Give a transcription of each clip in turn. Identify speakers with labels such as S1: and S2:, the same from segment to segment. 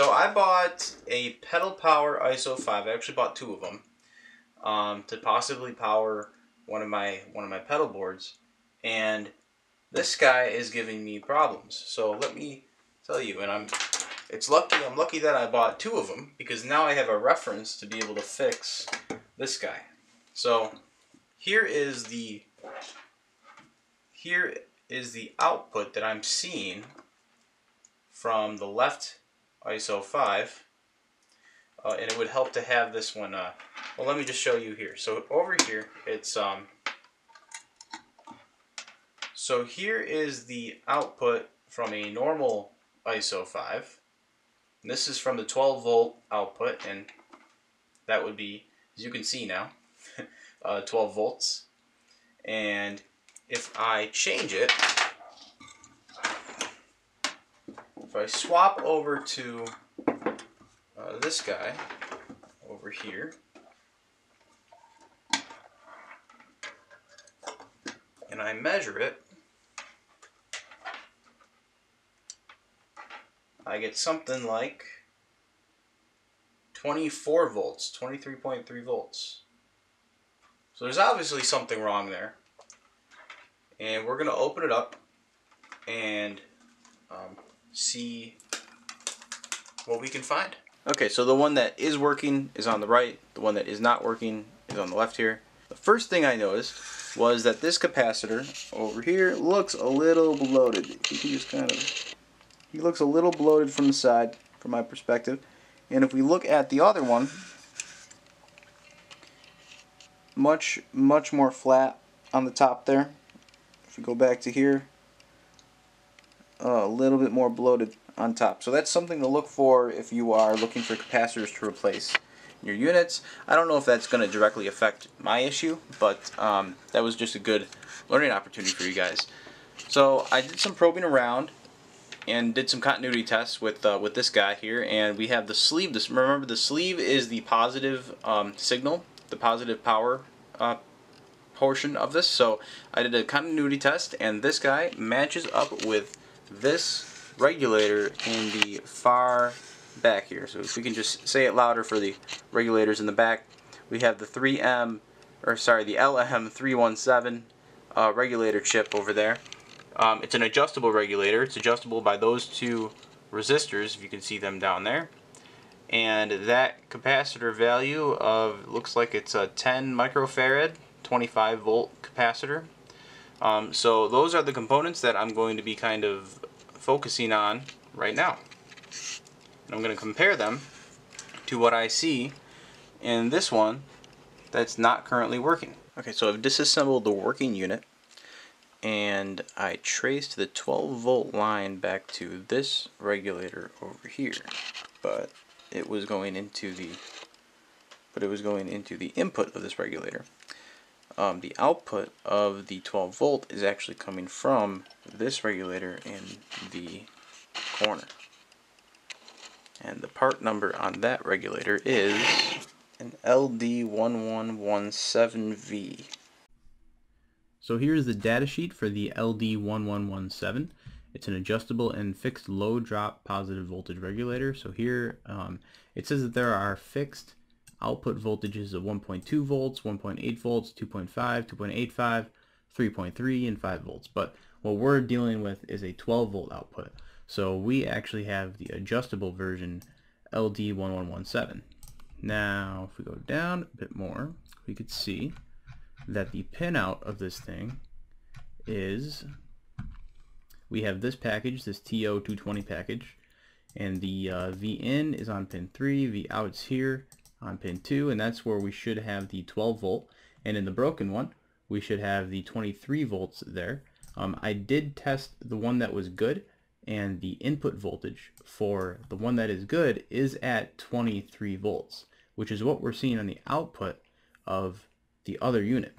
S1: So I bought a pedal power ISO 5. I actually bought two of them um, to possibly power one of my one of my pedal boards, and this guy is giving me problems. So let me tell you, and I'm it's lucky I'm lucky that I bought two of them because now I have a reference to be able to fix this guy. So here is the here is the output that I'm seeing from the left ISO 5 uh, and it would help to have this one uh, well let me just show you here. So over here it's um so here is the output from a normal ISO 5 and this is from the 12 volt output and that would be as you can see now uh, 12 volts. And if I change it if I swap over to uh, this guy over here, and I measure it, I get something like 24 volts, 23.3 volts. So there's obviously something wrong there. And we're going to open it up and um, see what we can find. Okay, so the one that is working is on the right. The one that is not working is on the left here. The first thing I noticed was that this capacitor over here looks a little bloated. Can just kind of, he looks a little bloated from the side, from my perspective. And if we look at the other one, much, much more flat on the top there. If we go back to here, a little bit more bloated on top. So that's something to look for if you are looking for capacitors to replace your units. I don't know if that's going to directly affect my issue, but um, that was just a good learning opportunity for you guys. So I did some probing around and did some continuity tests with uh, with this guy here, and we have the sleeve. This remember the sleeve is the positive um, signal, the positive power uh, portion of this. So I did a continuity test, and this guy matches up with this regulator in the far back here. So if we can just say it louder for the regulators in the back, we have the 3M, or sorry, the LM317 uh, regulator chip over there. Um, it's an adjustable regulator. It's adjustable by those two resistors, if you can see them down there. And that capacitor value of, looks like it's a 10 microfarad, 25 volt capacitor. Um, so those are the components that I'm going to be kind of focusing on right now. And I'm going to compare them to what I see in this one that's not currently working. Okay, so I've disassembled the working unit and I traced the 12 volt line back to this regulator over here but it was going into the but it was going into the input of this regulator um, the output of the 12 volt is actually coming from this regulator in the corner. And the part number on that regulator is an LD1117V. So here's the datasheet for the LD1117. It's an adjustable and fixed low drop positive voltage regulator. So here um, it says that there are fixed output voltages of 1.2 volts, 1.8 volts, 2.5, 2.85, 3.3, and 5 volts. But what we're dealing with is a 12 volt output. So we actually have the adjustable version LD1117. Now, if we go down a bit more, we could see that the pinout of this thing is, we have this package, this TO220 package, and the uh, V in is on pin 3, V out's here, on pin 2 and that's where we should have the 12 volt and in the broken one we should have the 23 volts there. Um, I did test the one that was good and the input voltage for the one that is good is at 23 volts which is what we're seeing on the output of the other unit.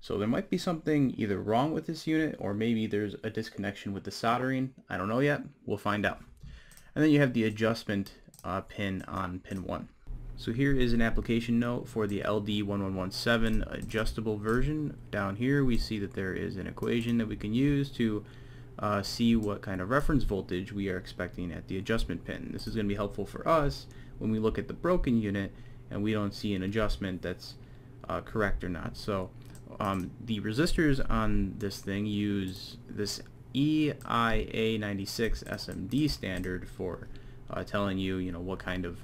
S1: So there might be something either wrong with this unit or maybe there's a disconnection with the soldering. I don't know yet. We'll find out. And then you have the adjustment uh, pin on pin 1. So here is an application note for the LD1117 adjustable version. Down here we see that there is an equation that we can use to uh, see what kind of reference voltage we are expecting at the adjustment pin. This is going to be helpful for us when we look at the broken unit and we don't see an adjustment that's uh, correct or not. So um, the resistors on this thing use this EIA96 SMD standard for uh, telling you, you know, what kind of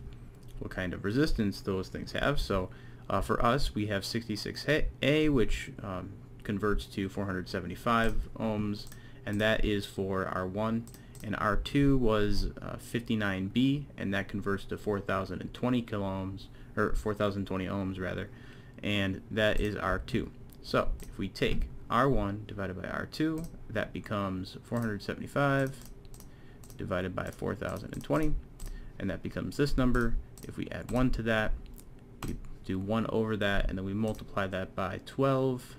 S1: what kind of resistance those things have. So uh, for us, we have 66A, which um, converts to 475 ohms, and that is for R1. And R2 was uh, 59B, and that converts to 4020 kilo ohms, or 4020 ohms rather, and that is R2. So if we take R1 divided by R2, that becomes 475 divided by 4020, and that becomes this number. If we add 1 to that, we do 1 over that, and then we multiply that by 12.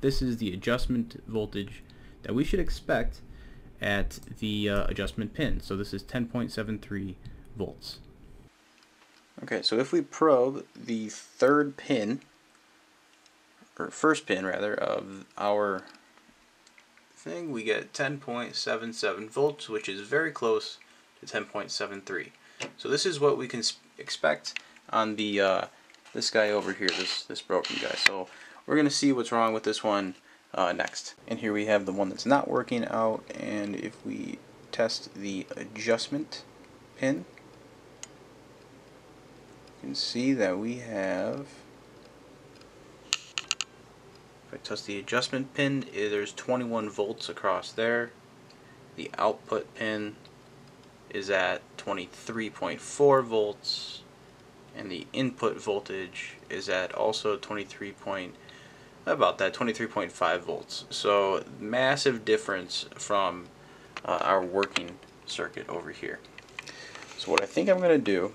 S1: This is the adjustment voltage that we should expect at the uh, adjustment pin. So this is 10.73 volts.
S2: Okay, so if we probe the third pin, or first pin rather, of our thing, we get 10.77 volts, which is very close to 10.73. So this is what we can expect on the uh, this guy over here, this this broken guy. So we're gonna see what's wrong with this one uh, next. And here we have the one that's not working out, and if we test the adjustment pin, you can see that we have if I touch the adjustment pin, eh, there's 21 volts across there. The output pin is at 23.4 volts and the input voltage is at also 23 point about that 23.5 volts. So massive difference from uh, our working circuit over here. So what I think I'm gonna do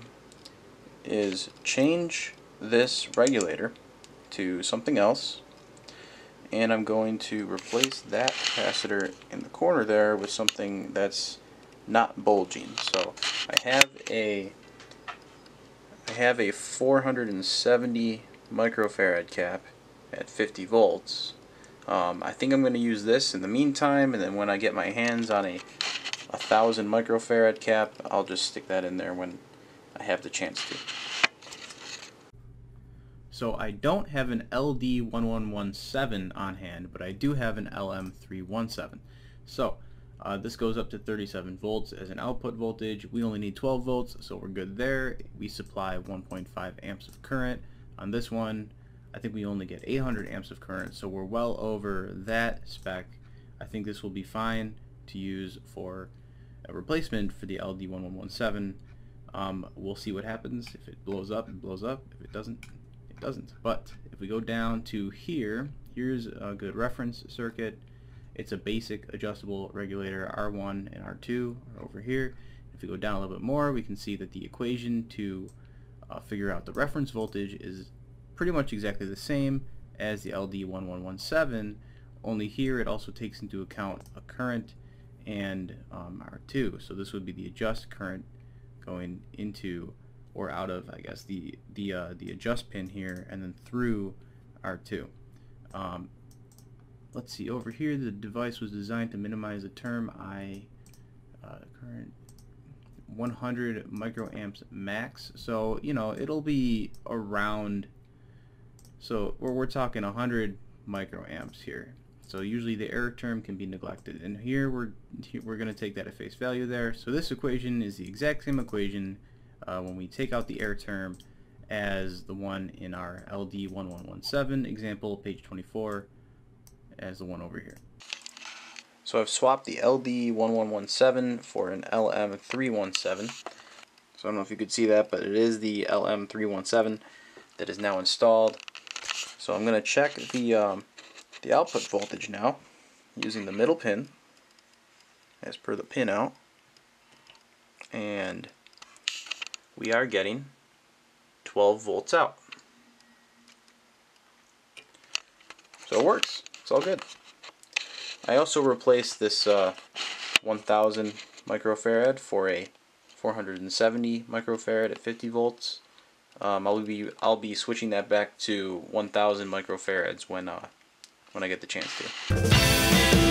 S2: is change this regulator to something else and I'm going to replace that capacitor in the corner there with something that's not bulging. So I have a I have a 470 microfarad cap at 50 volts. Um, I think I'm going to use this in the meantime, and then when I get my hands on a a thousand microfarad cap, I'll just stick that in there when I have the chance to.
S1: So I don't have an LD1117 on hand, but I do have an LM317. So uh, this goes up to 37 volts as an output voltage. We only need 12 volts, so we're good there. We supply 1.5 amps of current. On this one, I think we only get 800 amps of current, so we're well over that spec. I think this will be fine to use for a replacement for the LD1117. Um, we'll see what happens. If it blows up, it blows up. If it doesn't, it doesn't. But if we go down to here, here's a good reference circuit. It's a basic adjustable regulator R1 and R2 are over here. If we go down a little bit more, we can see that the equation to uh, figure out the reference voltage is pretty much exactly the same as the LD1117, only here it also takes into account a current and um, R2. So this would be the adjust current going into or out of, I guess, the the uh, the adjust pin here, and then through R2. Um, let's see, over here the device was designed to minimize the term I uh, current 100 microamps max. So, you know, it'll be around, so we're, we're talking 100 microamps here. So usually the error term can be neglected. And here we're, we're going to take that at face value there. So this equation is the exact same equation uh, when we take out the error term as the one in our LD1117 example, page 24 as the one over here.
S2: So I've swapped the LD1117 for an LM317. So I don't know if you could see that, but it is the LM317 that is now installed. So I'm going to check the, um, the output voltage now using the middle pin as per the pinout. And we are getting 12 volts out. So it works. It's all good. I also replaced this uh, 1000 microfarad for a 470 microfarad at 50 volts. Um, I'll be I'll be switching that back to 1000 microfarads when uh, when I get the chance to.